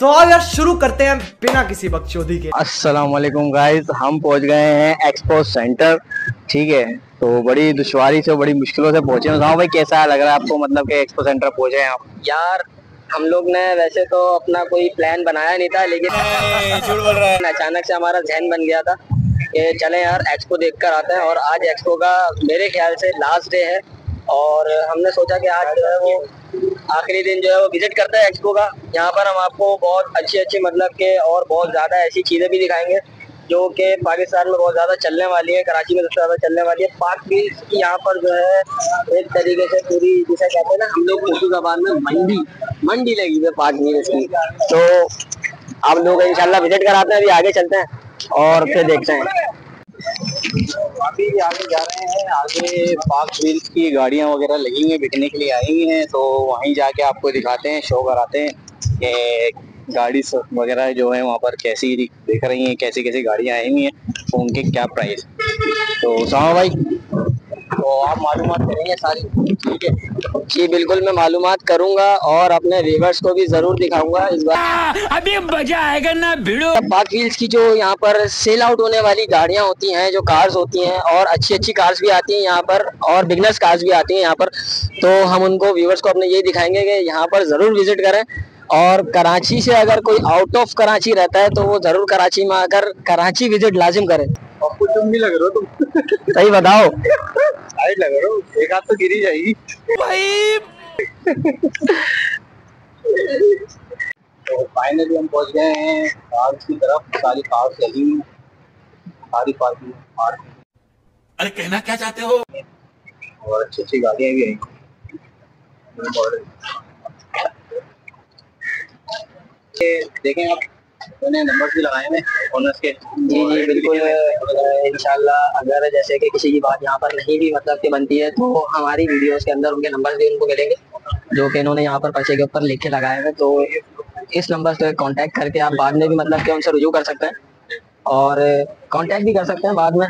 तो आज यार शुरू करते हैं बिना किसी बकचोदी के। अस्सलाम वालेकुम गाइस हम पहुँच गए हैं एक्सपो सेंटर ठीक है? तो बड़ी दुश्वारी से बड़ी मुश्किलों से पहुँचे हैं। भाई कैसा लग रहा है आपको मतलब कि एक्सपो सेंटर पहुँचे हैं आप? यार हम लोग ने वैसे तो अपना कोई प्लान बनाया नहीं था लेकिन अचानक से हमारा जहन बन गया था कि चले यार एक्सपो देख कर आते हैं। और आज एक्सपो का मेरे ख्याल से लास्ट डे है। और हमने सोचा कि आज जो है वो आखिरी दिन जो है वो विज़िट करते हैं एक्सपो का। यहाँ पर हम आपको बहुत अच्छी अच्छी मतलब के और बहुत ज़्यादा ऐसी चीज़ें भी दिखाएँगे, जो कि पाकिस्तान में बहुत ज़्यादा चलने वाली है, कराची में सबसे ज़्यादा चलने वाली है। पाक भी यहाँ पर जो है एक तरीके से पूरी जिसे कहते हैं ना, हम लोग उर्दू जबान में मंडी मंडी लगी है पाक बीच की तो हम लोग इंशाल्लाह विज़िट कराते हैं, अभी आगे चलते हैं और फिर देखते हैं। अभी आगे जा रहे हैं, आगे पार्क व्हील्स की गाड़ियाँ वगैरह लगी हुई बिकने के लिए आई हैं तो वहीं जाके आपको दिखाते हैं शो कराते हैं कि गाड़ी वगैरह जो है वहाँ पर कैसी दिख रही हैं, कैसी कैसी गाड़ियाँ आई हुई हैं तो उनके क्या प्राइस तो सामा भाई तो आप मालूम करेंगे सारी, ठीक है? जी बिल्कुल मैं मालूम करूँगा और अपने व्यूवर्स को भी ज़रूर दिखाऊँगा इस बार। अभी मज़ा आएगा ना भिड़ो। पाक व्हील्स की जो यहाँ पर सेल आउट होने वाली गाड़ियाँ होती हैं जो कार्स होती हैं और अच्छी अच्छी कार्स भी आती हैं यहाँ पर और बिगनर्स कार्स भी आती हैं यहाँ पर तो हम उनको व्यूवर्स को अपने ये दिखाएँगे कि यहाँ पर ज़रूर विज़िट करें। और कराची से अगर कोई आउट ऑफ़ कराची रहता है तो वो ज़रूर कराची में आकर कराची विज़िट लाजिम करें। आपको तुम भी लग रहे हो तुम। सही बताओ। हाइट लग रहे हो एक हाथ तो गिरी जाएगी। भाई। तो फाइनली हम पहुँच गए हैं कार्स की तरफ़। सारी कार्स लगी हुई सारी पार्किंग पार्किंग अरे कहना क्या चाहते हो? और अच्छी अच्छी गाड़ियाँ भी आई। देखें आप। नंबर भी लगाए हैं ओनर्स के। जी जी, बिल्कुल इंशाल्लाह, अगर जैसे कि किसी की बात यहाँ पर नहीं भी मतलब कि बनती है तो हमारी वीडियोस के अंदर उनके नंबर भी उनको मिलेंगे, जो कि इन्होंने यहाँ पर पर्चे के ऊपर लिख के लगाए हैं। तो इस नंबर से कांटेक्ट करके आप बाद में भी मतलब कि उनसे रुजू कर सकते हैं और कांटेक्ट भी कर सकते हैं बाद में।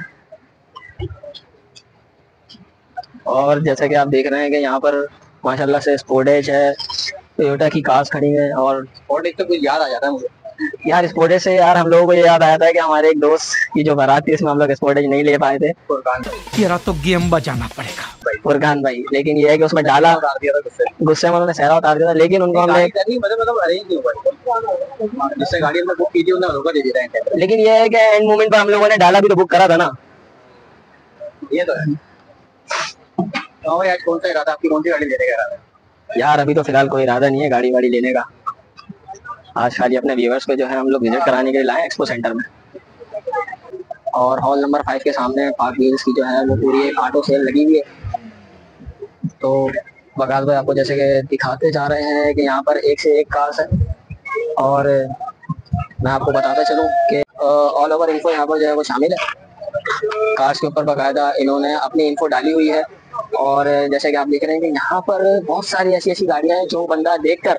और जैसे कि आप देख रहे हैं कि यहाँ पर माशाल्लाह से स्पोर्टेज है टोयोटा की कार्स खड़ी हैं और स्पोर्टेज तो कुछ याद आ जाता है मुझे। यार स्पोर्टेज से यार हम लोगों को ये याद आया था कि हमारे एक दोस्त की जो बारात थी इसमें हम लोग स्पोर्टेज नहीं ले पाए थे। तेरा तो गेम बजाना पड़ेगा। फुरकान भाई लेकिन ये है कि उसमें डाला उतार दिया था गुस्से गुस्से में उन्होंने सहरा उतार दिया था लेकिन उनको हमने मतलब मतलब लेकिन ये है कि एंड मोमेंट पर हम लोगों ने डाला भी तो बुक करा था ना। ये तो है। भाई आज कौन सा इरादा? आपकी कौन सी गाड़ी लेने का इरादा है? यार अभी तो फ़िलहाल कोई इरादा नहीं है गाड़ी वाड़ी लेने का। आज खाली अपने व्यूवर्स को जो है हम लोग विज़िट कराने के लिए लाए एक्सपो सेंटर में। और हॉल नंबर फाइव के सामने पार्क व्हील्स की जो है वो पूरी एक ऑटो सेल लगी हुई है। तो बगाल भाई आपको जैसे कि दिखाते जा रहे हैं कि यहाँ पर एक से एक कार्स है। और मैं आपको बताता चलूँ कि ऑल ओवर इन्फो यहाँ पर जो है वो शामिल है। कार्स के ऊपर बाकायदा इन्होंने अपनी इन्फो डाली हुई है। और जैसे कि आप देख रहे हैं कि यहाँ पर बहुत सारी ऐसी ऐसी गाड़ियाँ हैं जो बंदा देखकर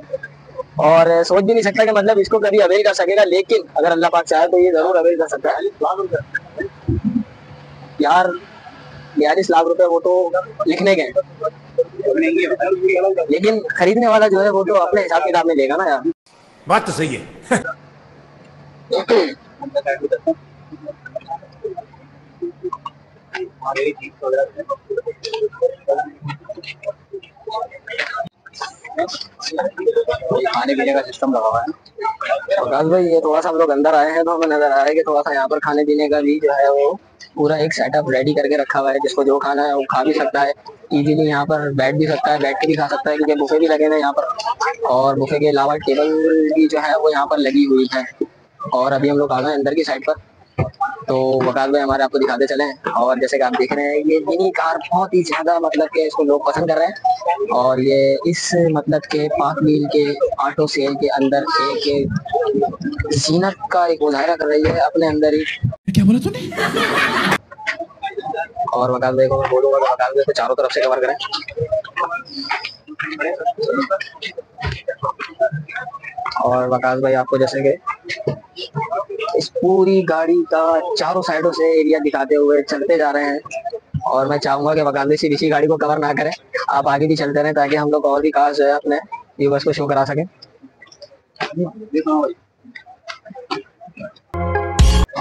और सोच भी नहीं सकता कि मतलब इसको कभी अवेल कर सकेगा लेकिन अगर अल्लाह पाक चाहे तो ये ज़रूर अवेल कर सकता है। यार बयालीस लाख रुपए वो तो लिखने के लेकिन खरीदने वाला जो है वो तो अपने हिसाब किताब में लेगा ना यार। बात तो सही है। खाने पीने का सिस्टम लगा हुआ है। प्रकाश भाई, ये थोड़ा सा हम लोग अंदर आए हैं तो हमें नज़र आ रहा है कि थोड़ा सा यहाँ पर खाने पीने का भी जो है वो पूरा एक सेटअप रेडी करके रखा हुआ है, जिसको जो खाना है वो खा भी सकता है। इजीली यहाँ पर बैठ भी सकता है, बैठ के भी खा सकता है, क्योंकि बुफे भी लगे हुए हैं यहाँ पर। और बुफे के अलावा टेबल भी जो है वो यहाँ पर लगी हुई है। और अभी हम लोग आ गए अंदर की साइड पर। तो वकाल भाई हमारे आपको दिखाते चले और जैसे कि आप देख रहे हैं ये मिनी कार बहुत ही ज़्यादा मतलब के इसको लोग पसंद कर रहे हैं। और ये इस मतलब के पाक व्हील के ऑटो सेल के अंदर एक जीनत का एक मुजाहरा कर रही है अपने अंदर ही। क्या बोला तूने? और वकाल भाई को मैं बोलूँगा कि वकाल भाई को चारों तरफ़ से कवर करें। और वकाल भाई आपको जैसे कि इस पूरी गाड़ी का चारों साइडों से एरिया दिखाते हुए चलते जा रहे हैं। और मैं चाहूँगा कि भाई सिर्फ़ इसी गाड़ी को कवर ना करें। आप आगे भी चलते रहें ताकि हम लोग और भी कार्स जो है अपने व्यूवर्स को शो करा सकें।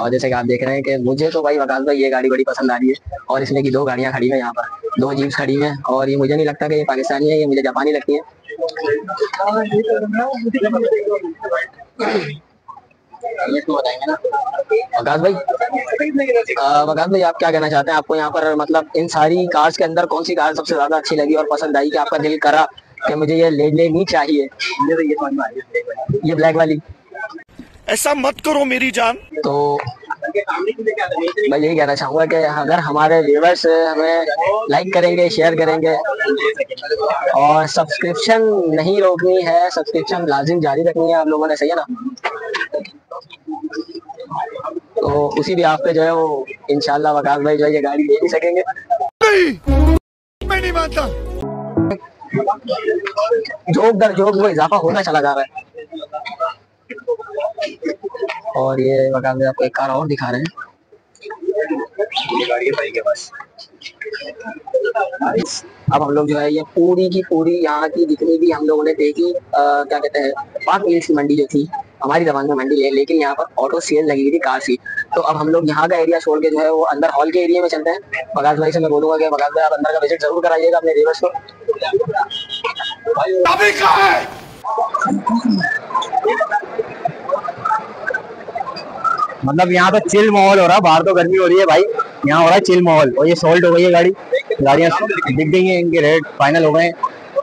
और जैसे कि आप देख रहे हैं कि मुझे तो भाई वकाल भाई ये गाड़ी बड़ी पसंद आ रही है और इसमें की दो गाड़ियाँ खड़ी हैं यहाँ पर। दो जीप्स खड़ी हैं और ये मुझे नहीं लगता कि ये पाकिस्तानी है, ये मुझे जापानी लगती है। ये तो बताएँगे ना। वकास भाई अ, वकास भाई आप क्या कहना चाहते हैं? आपको यहाँ पर मतलब इन सारी कार्स के अंदर कौन सी कार सबसे ज़्यादा अच्छी लगी और पसंद आई कि आपका दिल करा कि मुझे ये ले लेनी चाहिए? ये ब्लैक वाली। ऐसा मत करो मेरी जान। तो मैं यही कहना चाहूँगा कि अगर हमारे व्यूवर्स हमें लाइक करेंगे शेयर करेंगे और सब्सक्रिप्शन नहीं रोकनी है सब्सक्रिप्शन लाजिम जारी रखनी है आप लोगों ने सही है ना? तो उसी भी आप पे जो है वो इनशाला वकास भाई जो है ये गाड़ी ले भी सकेंगे। मैं नहीं मानता। जोक दर जोक वो इजाफा होता चला जा रहा है। और ये वकास भाई आपको एक कार और दिखा रहे हैं। अब हम लोग जो है ये पूरी की पूरी यहाँ की जितनी भी हम लोगों ने देखी अ, क्या कहते हैं पाक मिल्स की मंडी जो थी हमारी जबान में मंडी है लेकिन यहाँ पर ऑटो सेल लगी हुई थी कार की तो अब हम लोग यहाँ का एरिया छोड़ के जो है वो अंदर हॉल के एरिया में चलते हैं। बगाज भाई से मैं बोलूँगा कि बगाज भाई आप अंदर का विज़िट ज़रूर कराइएगा अपने व्यूवर्स को। है। मतलब यहाँ पे चिल माहौल हो रहा है बाहर तो गर्मी हो रही है भाई। यहाँ हो रहा है चिल माहौल। और ये सोल्ड हो गई है गाड़ी। गाड़ियाँ दिख गई हैं इनके रेट फाइनल हो गए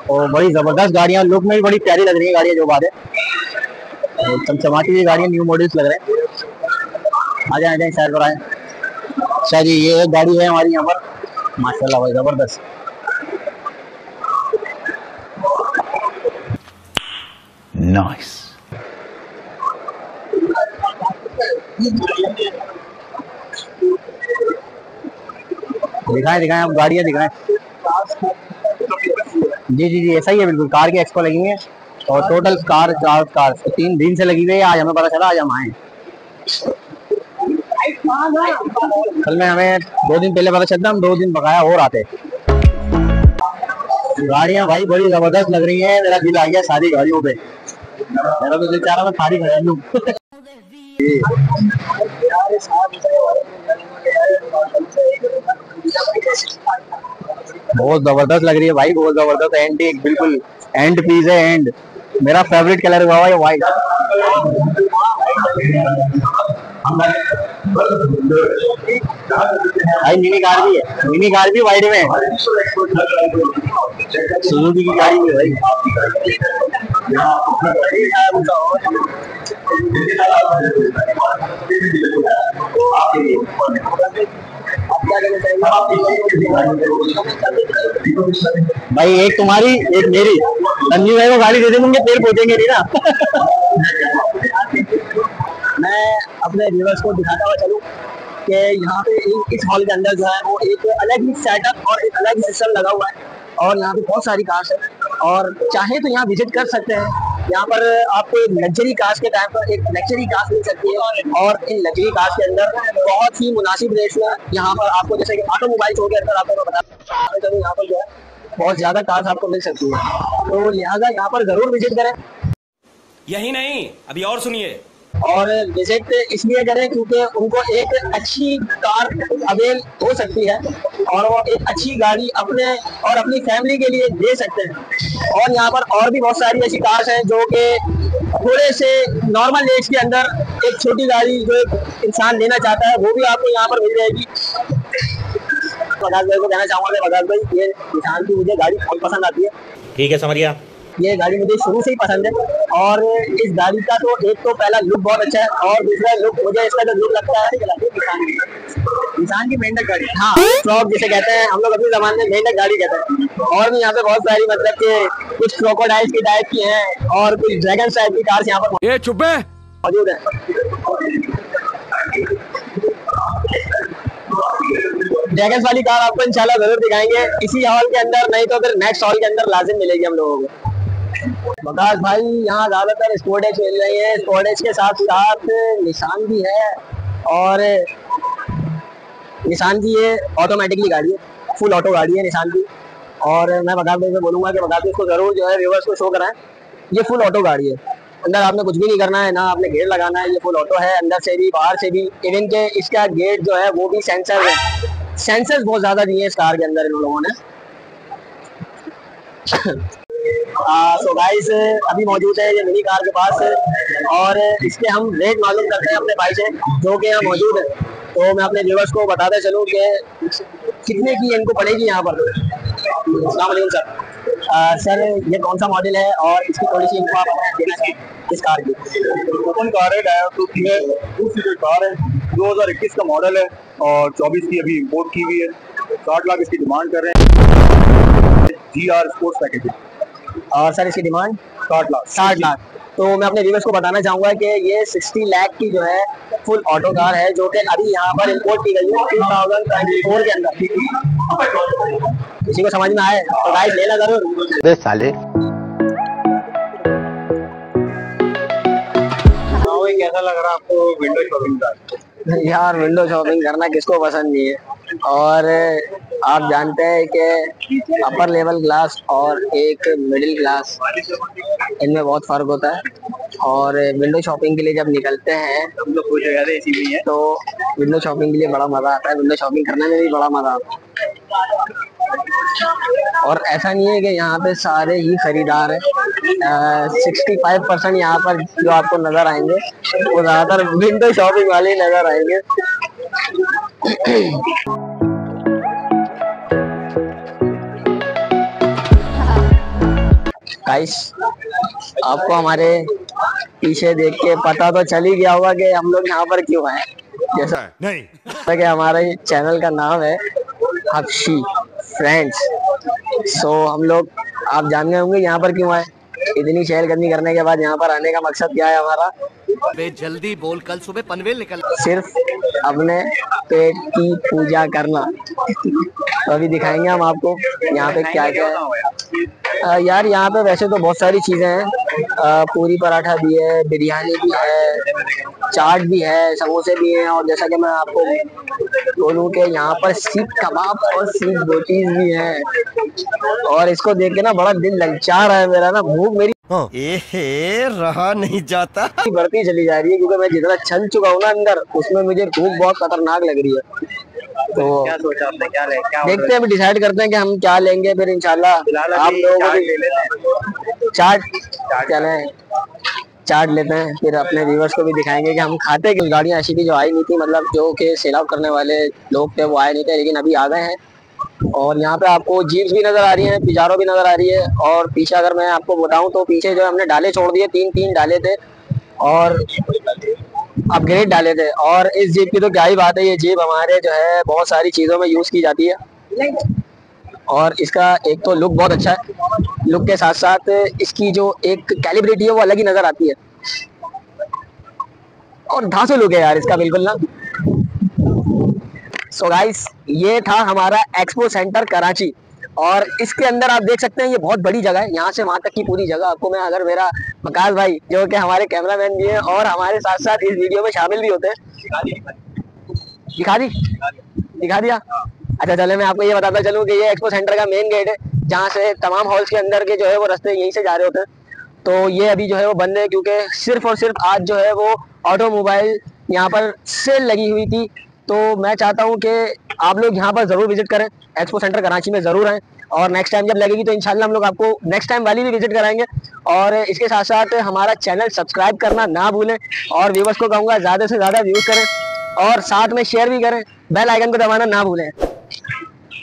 और बड़ी ज़बरदस्त गाड़ियाँ लुक में भी बड़ी प्यारी लग रही है गाड़ियाँ जो बात है। चमचमाती हुई गाड़ियाँ न्यू मॉडल्स लग रहे हैं। आ जाए आ जाए सैर पर आए जी ये एक गाड़ी है हमारी यहाँ पर। माशाल्लाह भाई ज़बरदस्त। नाइस दिखाएँ दिखाएँ आप गाड़ियाँ दिखाएँ। जी जी जी ऐसा ही है बिल्कुल। कार के एक्सपो लगी हुई है। और टोटल कार चार कार तीन दिन से लगी हुई है, आज हमें पता चला, आज हम आए कल में हमें दो दिन पहले पता चलता, हम दो दिन बकाया और आते गाड़ियाँ भाई बड़ी ज़बरदस्त लग रही हैं, मेरा दिल आ गया सारी गाड़ियों पे। मेरा तो दिल चाह रहा मैं सारी खरीद लूँ। बहुत ज़बरदस्त लग रही है भाई, बहुत ज़बरदस्त। एंटीक बिल्कुल एंड पीस है एंड मेरा फेवरेट कलर हुआ है व्हाइट भाई मिनी कार भी है। मिनी कार भी व्हाइट में सुजुकी की गाड़ी भी भाई। भाई, एक तुम्हारी, एक मेरी। संजीव भाई को गाड़ी दे देंगे पेड़ पहुँचेंगे नहीं ना। मैं अपने व्यूवर्स को दिखाता हुआ चलूँ कि यहाँ पे इस हॉल के अंदर जो है वो एक अलग ही सेटअप और एक अलग सिस्टम लगा हुआ है। और यहाँ पे बहुत सारी कार्स है। और चाहे तो यहाँ विज़िट कर सकते हैं। यहाँ पर आपको एक लग्जरी कार्स के टाइम पर एक लग्जरी कार्स मिल सकती है। और इन लग्जरी कार्स के अंदर बहुत ही मुनासिब रेट्स में यहाँ पर आपको जैसे कि ऑटोमोबाइल के अंदर आपको बता चलूँ, यहाँ पर जो है बहुत ज़्यादा कार्स आपको मिल सकती है। तो लिहाजा यहाँ पर ज़रूर विज़िट करें। यही नहीं, अभी और सुनिए। और विज़िट इसलिए करें क्योंकि उनको एक अच्छी कार अवेल हो सकती है और वो एक अच्छी गाड़ी अपने और अपनी फैमिली के लिए दे सकते हैं। और यहाँ पर और भी बहुत सारी ऐसी कार्स हैं जो कि थोड़े से नॉर्मल रेट्स के अंदर एक छोटी गाड़ी जो एक इंसान लेना चाहता है वो भी आपको यहाँ पर मिल जाएगी। भाई को कहना चाहूँगा भाई ये इंसान की मुझे गाड़ी बहुत पसंद आती है। ठीक है समरिया। ये गाड़ी मुझे शुरू से ही पसंद है। और इस गाड़ी का तो एक तो पहला लुक बहुत अच्छा है और दूसरा लुक मुझे इसका जो लुक लगता है इंसान की। इंसान की मेंढक गाड़ी। हाँ फ्रॉक जिसे कहते हैं हम लोग अपने जमाने में मेंढक गाड़ी कहते हैं। और भी यहाँ पे बहुत सारी मतलब के कुछ क्रोकोडाइल्स की टाइप की हैं और कुछ ड्रैगन टाइप की कार्स यहाँ पर ये चुप है मौजूद है। ड्रैगन्स वाली कार आपको इंशाल्लाह ज़रूर दिखाएँगे। इसी हॉल के अंदर नहीं तो फिर नेक्स्ट हॉल के अंदर लाजिम मिलेगी हम लोगों को। बकाश भाई, यहाँ ज़्यादातर एज मिल रही है। स्पोर्ट एज के साथ साथ निशान भी है और निशान की ये ऑटोमेटिकली गाड़ी है। फुल ऑटो गाड़ी है निशान की। और मैं बकाश भाई से बोलूँगा कि भाई, इसको ज़रूर जो है व्यूवर्स को शो कराएँ। ये फुल ऑटो गाड़ी है। अंदर आपने कुछ भी नहीं करना है, ना आपने गेट लगाना है, ये फुल ऑटो है। अंदर से भी, बाहर से भी इवन के इसका गेट जो है, वो भी सेंसर है। सेंसर्स बहुत ज़्यादा दिए हैं इस कार के अंदर इन लोगों ने। सो गाइस अभी मौजूद है ये मिनी कार के पास और इसके हम रेट मालूम करते हैं अपने भाई से जो कि यहाँ मौजूद है। तो मैं अपने व्यूवर्स को बताते चलूँ कि कितने की इनको पड़ेगी यहाँ पर। अलैक्म सर आ, सर ये कौन सा मॉडल है और इसकी थोड़ी सी इन्फो आप देना चाहें इस कार की? ओपन कार है डायर टू की है टू सीटर कार है 2021 का मॉडल है और 24 की अभी इम्पोर्ट की हुई है। साठ लाख इसकी डिमांड कर रहे हैं। जी आर स्पोर्ट्स पैकेज और सर इसकी डिमांड साठ लाख साठ लाख तो मैं अपने व्यूवर्स को बताना चाहूँगा कि ये 60 लाख की जो है फुल ऑटो कार है जो कि अभी यहाँ पर इंपोर्ट की गई है 2024 के अंदर। किसी को समझ में आए? तो गाइस लेना ज़रूर। साले। कैसा लग रहा है आपको विंडो शॉपिंग का? यार विंडो शॉपिंग करना किसको पसंद नहीं है। और आप जानते हैं कि अपर लेवल क्लास और एक मिडिल क्लास इनमें बहुत फ़र्क होता है। और विंडो शॉपिंग के लिए जब निकलते हैं हम लोग तो विंडो शॉपिंग के लिए बड़ा मज़ा आता है। विंडो शॉपिंग करने में भी बड़ा मज़ा आता है। और ऐसा नहीं है कि यहाँ पे सारे ही खरीदार हैं। सिक्सटी फाइव परसेंट यहाँ पर जो आपको नज़र आएँगे, वो ज़्यादातर विंडो शॉपिंग वाले नज़र आएँगे। गाइस आपको हमारे पीछे देख के पता तो चल ही गया होगा कि हम लोग यहाँ पर क्यों आए जैसा नहीं। कि हमारे चैनल का नाम है हफ्शी फ्रेंड्स सो हम लोग आप जान गए होंगे यहाँ पर क्यों आए इतनी चहलकदमी करने के बाद यहाँ पर आने का मकसद क्या है हमारा? वे जल्दी बोल कल सुबह पनवेल निकल। सिर्फ़ अपने पेट की पूजा करना। तो अभी दिखाएँगे हम आपको यहाँ पे क्या क्या है। यार यहाँ पे वैसे तो बहुत सारी चीज़ें हैं। पूरी पराठा भी है बिरयानी भी है चाट भी है समोसे भी हैं और जैसा कि मैं आपको बोलूँ कि यहाँ पर सीख कबाब और सीख रोटीज भी हैं। और इसको देख के ना बड़ा दिल ललचा रहा है मेरा ना भूख मेरी ए रहा नहीं जाता। बढ़ती चली जा रही है क्योंकि मैं जितना चल चुका हूँ ना अंदर उसमें मुझे भूख बहुत खतरनाक लग रही है। तो क्या सोचा आपने? क्या ले क्या देखते हैं अभी डिसाइड करते हैं कि हम क्या लेंगे फिर इंशाल्लाह आप लोगों को चाट भी ले लेते हैं। चाट लेते हैं फिर अपने व्यूवर्स को भी दिखाएँगे कि हम खाते कुछ गाड़ियाँ ऐसी थी जो आई नहीं थी मतलब जो कि सेल आउट करने वाले लोग थे वो आए नहीं थे लेकिन अभी आ गए हैं। और यहाँ पे आपको जीप्स भी नज़र आ रही है पिजारो भी नज़र आ रही है और पीछे अगर मैं आपको बताऊँ तो पीछे जो हमने डाले छोड़ दिए तीन तीन डाले थे। और अपग्रेड डाले थे। और इस जीप की तो क्या ही बात है, ये जीप हमारे जो है, बहुत सारी चीज़ों में यूज़ की जाती है। और इसका एक तो लुक बहुत अच्छा है। लुक के साथ साथ इसकी जो एक कैलिब्रिटी है, वो अलग ही नज़र आती है। और धांसू लुक है यार, इसका बिल्कुल ना। सो गाइस ये था हमारा एक्सपो सेंटर कराची। और इसके अंदर आप देख सकते हैं ये बहुत बड़ी जगह है। यहाँ से वहाँ तक की पूरी जगह आपको मैं अगर मेरा मकास भाई जो कि हमारे कैमरामैन भी हैं और हमारे साथ साथ इस वीडियो में शामिल भी होते हैं। दिखा दी दिखा दिया। अच्छा चले मैं आपको ये बताता चलूँ कि ये एक्सपो सेंटर का मेन गेट है जहाँ से तमाम हॉल्स के अंदर के जो है वो रास्ते यहीं से जा रहे होते हैं। तो ये अभी जो है वो बंद है क्योंकि सिर्फ़ और सिर्फ़ आज जो है वो ऑटोमोबाइल यहाँ पर सेल लगी हुई थी। तो मैं चाहता हूँ कि आप लोग यहाँ पर ज़रूर विज़िट करें एक्सपो सेंटर कराची में ज़रूर आएँ, और नेक्स्ट टाइम जब लगेगी तो इंशाल्लाह हम लोग आपको नेक्स्ट टाइम वाली भी विज़िट कराएँगे। और इसके साथ साथ हमारा चैनल सब्सक्राइब करना ना भूलें, और व्यूवर्स को कहूँगा ज़्यादा से ज़्यादा व्यूज़ करें, और साथ में शेयर भी करें बेल आइकन को दबाना ना भूलें।